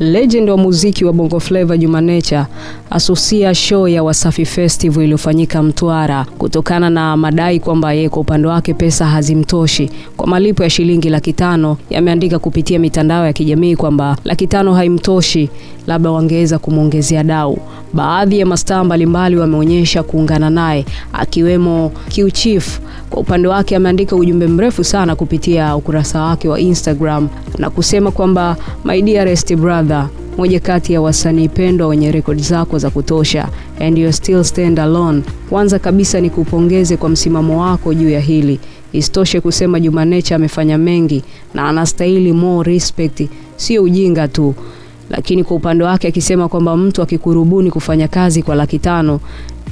Legend wa muziki wa Bongo Flava Juma Nature asusia show ya Wasafi Festival iliyofanyika Mtwara kutokana na madai kwamba yeye kwa upande wake pesa hazimtoshi kwa malipo ya shilingi laki tano. Yameandika kupitia mitandao ya kijamii kwamba laki tano haimtoshi, labda wangeweza kumwongezea dau. Baadhi ya mastaa mbalimbali wameonyesha kuungana naye akiwemo Q Chief. Kwa upande wake ameandika ujumbe mrefu sana kupitia ukurasa wake wa Instagram na kusema kwamba my dearest brother, moja kati ya wasanii pendwa wenye rekodi zako za kutosha and you still stand alone. Kwanza kabisa ni kupongeze kwa msimamo wako juu ya hili. Isitoshe kusema Juma Nature amefanya mengi na anastahili more respect, sio ujinga tu lakini kwa upande wake akisema kwamba mtu akikurubuni kufanya kazi kwa laki tano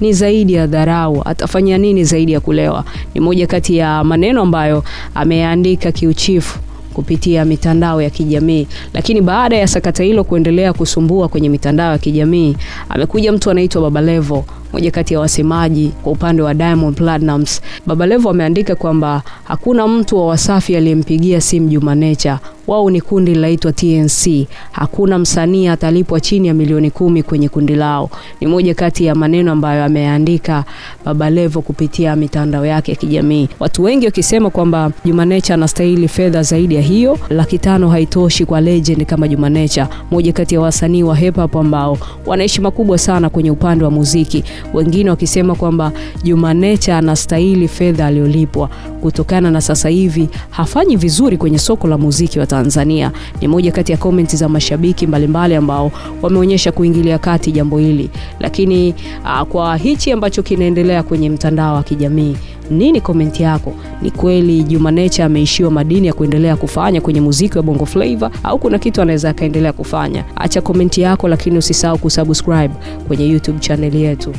ni zaidi ya dharau. Atafanya nini zaidi ya kulewa? Ni moja kati ya maneno ambayo ameandika kiuchifu kupitia mitandao ya kijamii. Lakini baada ya sakata hilo kuendelea kusumbua kwenye mitandao ya kijamii, amekuja mtu anaitwa Baba Levo, moja kati ya wasemaji kwa upande wa Diamond Platnumz. Baba Levo ameandika kwamba hakuna mtu wa Wasafi aliyempigia simu jumanecha. Wao ni kundi linaitwa TNC. Hakuna msanii atalipwa chini ya milioni kumi kwenye kundi lao. Ni moja kati ya maneno ambayo ameandika Baba Levo kupitia mitandao yake ya kijamii, watu wengi wakisema kwamba Juma Nature anastahili fedha zaidi ya hiyo. Laki tano haitoshi kwa legend kama Juma Nature, moja kati ya wasanii wa hip hop ambao wanaishi makubwa sana kwenye upande wa muziki. Wengine wakisema kwamba Juma Nature anastahili fedha aliyolipwa kutokana na sasa hivi hafanyi vizuri kwenye soko la muziki wa Tanzania. Ni moja kati ya komenti za mashabiki mbalimbali ambao wameonyesha kuingilia kati jambo hili, lakini uh, kwa hichi ambacho kinaendelea kwenye mtandao wa kijamii nini komenti yako? Ni kweli Juma Nature ameishiwa madini ya kuendelea kufanya kwenye muziki wa Bongo Flava au kuna kitu anaweza akaendelea kufanya? Acha komenti yako, lakini usisahau kusubscribe kwenye YouTube channel yetu.